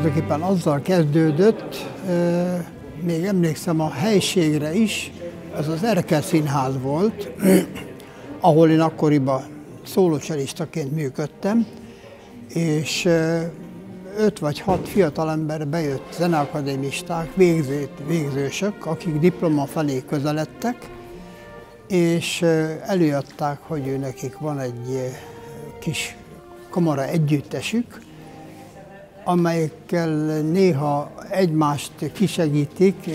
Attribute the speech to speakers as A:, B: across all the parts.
A: tulajdonképpen azzal kezdődött, még emlékszem a helységre is, az az Erkel Színház volt, ahol én akkoriban szólócselistaként működtem, és öt vagy hat fiatal ember bejött zeneakadémisták, végző, végzősök, akik diploma felé közeledtek, és előadták, hogy ő nekik van egy kis kamara együttesük, amelyekkel néha egymást kisegítik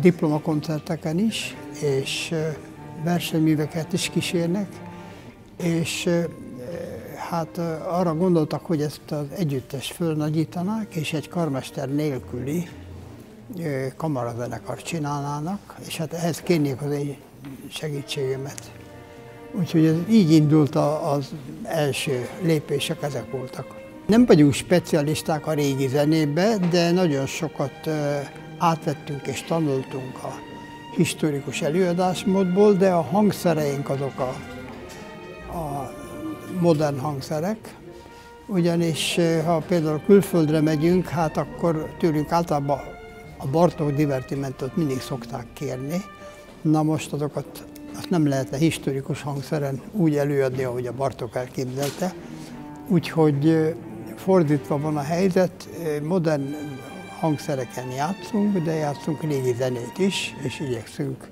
A: diplomakoncerteken is, és versenyműveket is kísérnek, és hát arra gondoltak, hogy ezt az együttes fölnagyítanák, és egy karmester nélküli kamarazenekar csinálnának, és hát ehhez kérnék az én segítségemet. Úgyhogy ez így indult az első lépések, ezek voltak. Nem vagyunk specialisták a régi zenébe, de nagyon sokat átvettünk és tanultunk a historikus előadásmódból, de a hangszereink azok a, a modern hangszerek, ugyanis ha például külföldre megyünk, hát akkor tőlünk általában a Bartók divertimentot mindig szokták kérni. Na most azokat azt nem lehetne historikus hangszeren úgy előadni, ahogy a Bartók elképzelte. Úgyhogy fordítva van a helyzet, modern hangszereken játszunk, de játszunk régi zenét is, és igyekszünk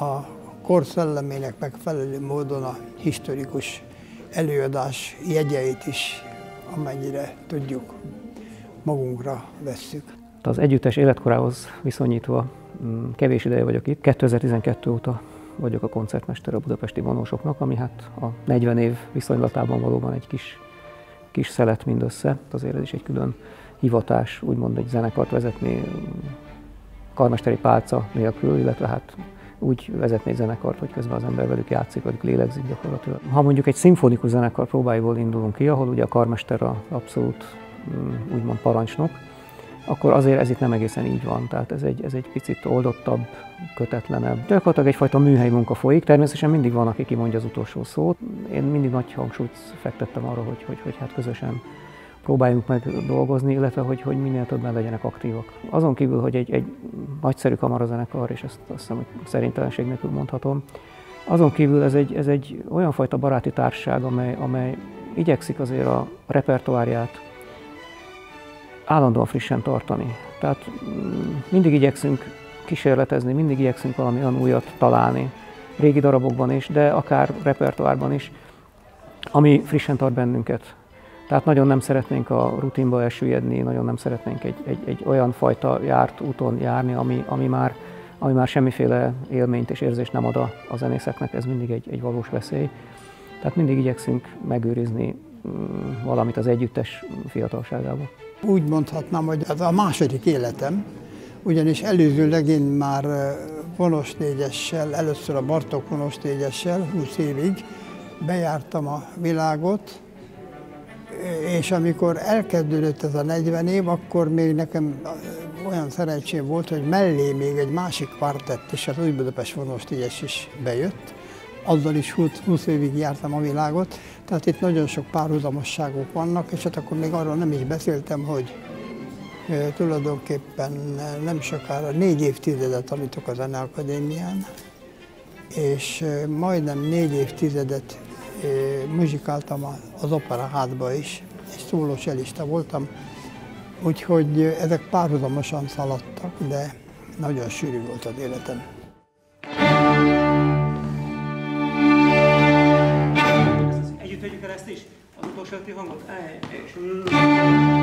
A: a korszellemének megfelelő módon a historikus előadás jegyeit is, amennyire tudjuk, magunkra vesszük.
B: Az együttes életkorához viszonyítva mm, kevés ideje vagyok itt. 2012 óta vagyok a koncertmester a budapesti vonósoknak, ami hát a 40 év viszonylatában valóban egy kis, kis szelet mindössze. Azért ez is egy külön hivatás, úgymond egy zenekart vezetni karmesteri pálca nélkül, illetve hát úgy vezetni egy zenekart, hogy közben az ember velük játszik, velük lélegzik gyakorlatilag. Ha mondjuk egy szimfonikus zenekar próbáiból indulunk ki, ahol ugye a karmester a abszolút mm, úgymond parancsnok, akkor azért ez itt nem egészen így van. Tehát ez egy, ez egy picit oldottabb, kötetlenebb. Gyakorlatilag egyfajta műhely munka folyik. Természetesen mindig van, aki kimondja az utolsó szót. Én mindig nagy hangsúlyt fektettem arra, hogy, hogy, hogy hát közösen próbáljunk meg dolgozni, illetve hogy, hogy minél többen legyenek aktívak. Azon kívül, hogy egy, egy nagyszerű kamarazenekar, és ezt azt hiszem, hogy szerintelenség nélkül mondhatom, azon kívül ez egy, ez egy olyan fajta baráti társaság, amely, amely igyekszik azért a repertoárját állandóan frissen tartani. Tehát mm, mindig igyekszünk kísérletezni, mindig igyekszünk valami olyan újat találni, régi darabokban is, de akár repertoárban is, ami frissen tart bennünket. Tehát nagyon nem szeretnénk a rutinba elsüllyedni, nagyon nem szeretnénk egy, egy, egy olyan fajta járt úton járni, ami, ami, már, ami már semmiféle élményt és érzést nem ad a, a zenészeknek, ez mindig egy, egy valós veszély. Tehát mindig igyekszünk megőrizni valamit az együttes fiatalságában.
A: Úgy mondhatnám, hogy ez a második életem, ugyanis előzőleg én már vonos négyessel, először a Bartók vonos négyessel, 20 évig bejártam a világot, és amikor elkezdődött ez a 40 év, akkor még nekem olyan szerencsém volt, hogy mellé még egy másik kvartett, és az Új Budapest vonos négyes is bejött. Azzal is 20 évig jártam a világot, tehát itt nagyon sok párhuzamosságok vannak, és hát akkor még arról nem is beszéltem, hogy tulajdonképpen nem sokára négy évtizedet tanítok a Zeneakadémián, és majdnem négy évtizedet muzsikáltam az operaházba is, és szólós elista voltam, úgyhogy ezek párhuzamosan szaladtak, de nagyon sűrű volt az életem.
B: Együtt vegyük el ezt is, az utolsó hangot. És...